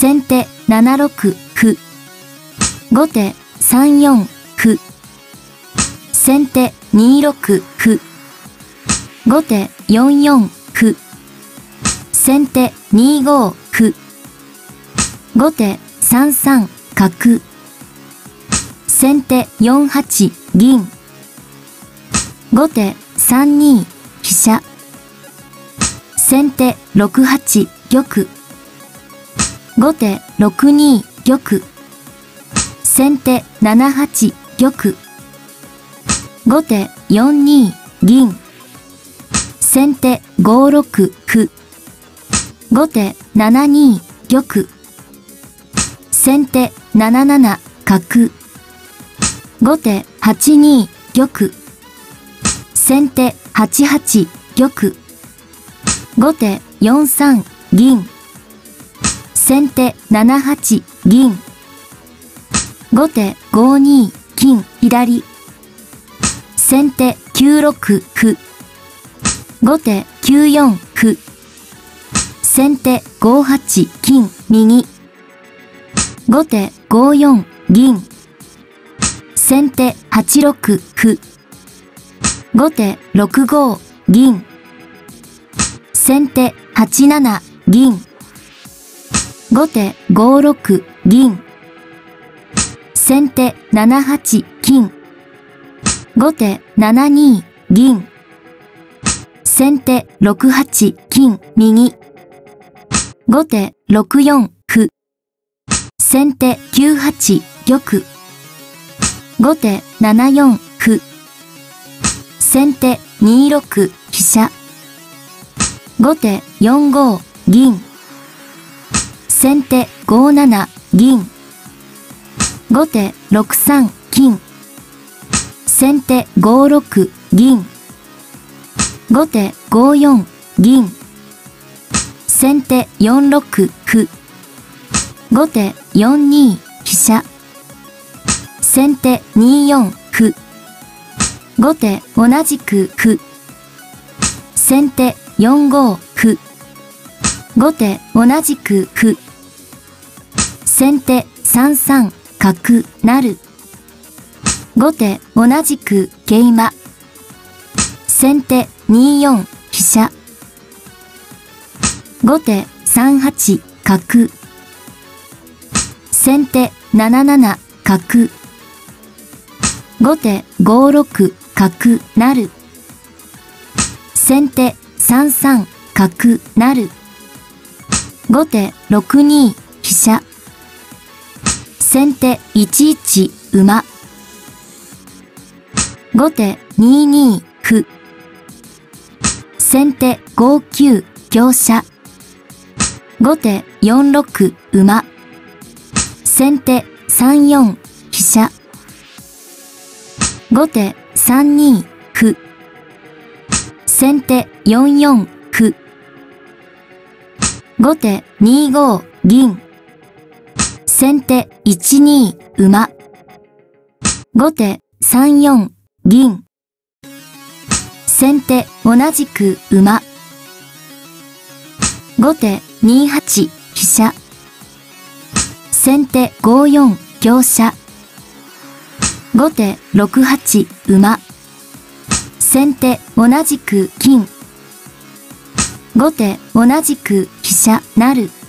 先手7六歩。後手3四歩。先手2六歩。後手4四歩。先手2五歩。後手3三角。先手4八銀。後手3二飛車。先手6八玉。後手6二玉。先手7八玉。後手4二銀。先手5六歩。後手7二玉。先手7七角。後手8二玉。先手8八玉。後手4三銀。先手7八銀。後手5二金左。先手9六歩。後手9四歩。先手5八金右。後手5四銀。先手8六歩。後手6五銀。先手8七銀。後手5六銀。先手7八金。後手7二銀。先手6八金右。後手6四歩。先手9八玉。後手7四歩。先手2六飛車。後手4五銀。先手5七銀。後手6三金。先手5六銀。後手5四銀。先手4六歩。後手4二飛車。先手2四歩。後手同じく歩。先手4五歩。後手同じく歩。先手3三角成。後手同じく桂馬。先手2四飛車。後手3八角。先手7七角。後手5六角成。先手3三角成。後手6二。先手1一馬。後手2二歩。先手5九香車。後手4六馬。先手3四飛車。後手3二歩。先手4四歩。後手2五銀。先手1二馬。後手3四銀。先手同じく馬。後手2八飛車。先手5四香車。後手6八馬。先手同じく金。後手同じく飛車成。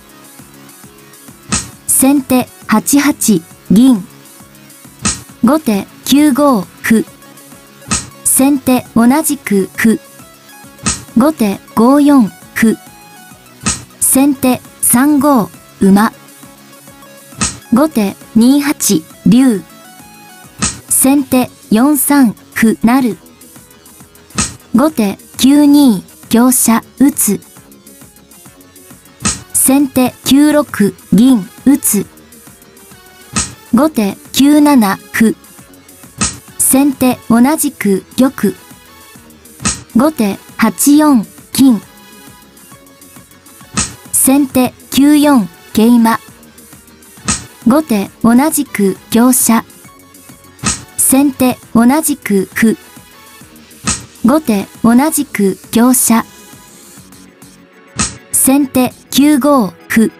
先手8八銀。後手9五歩。先手同じく歩。後手5四歩。先手3五馬。後手2八竜。先手4三歩成。後手9二香車打つ。先手9六銀打つ。後手9七歩。先手同じく玉。後手8四金。先手9四桂馬。後手同じく香車。先手同じく歩。後手同じく香車。先手9五歩。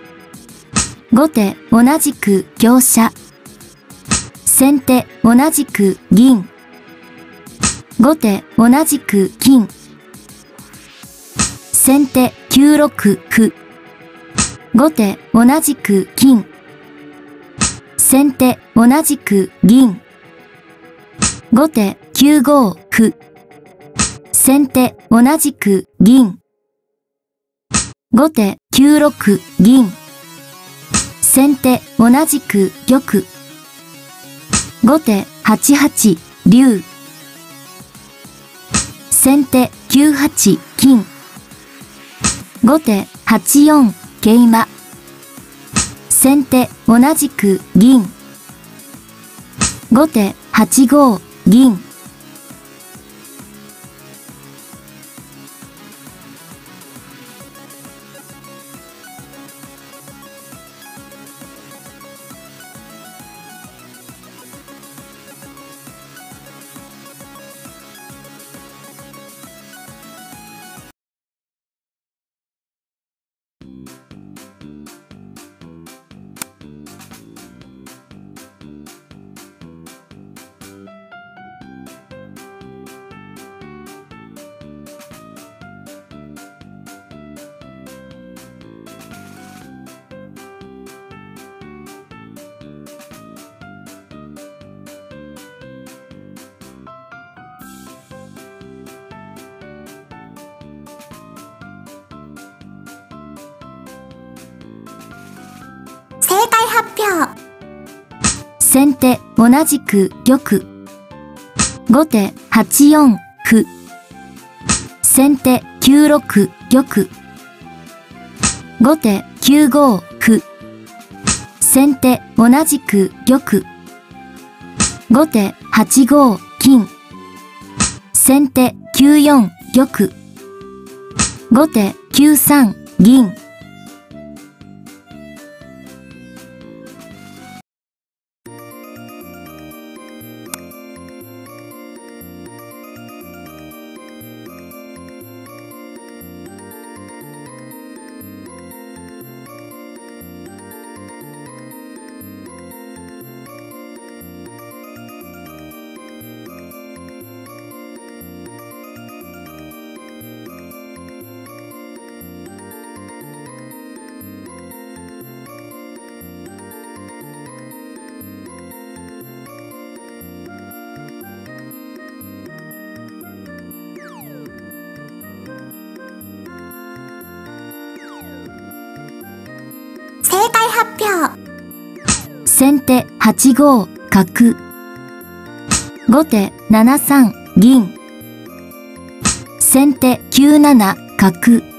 後手同じく香車。先手同じく銀。後手同じく金。先手9六歩。後手同じく金。先手同じく銀。後手9五歩。先手同じく銀。後手9六銀。先手同じく玉。後手8八竜。先手9八金。後手8四桂馬。先手同じく銀。後手8五銀。正解発表先手同じく玉。後手8四歩。先手9六玉。後手9五歩。先手同じく玉。後手8五金。先手9四玉。後手9三銀。先手8五角。後手7三銀。先手9七角。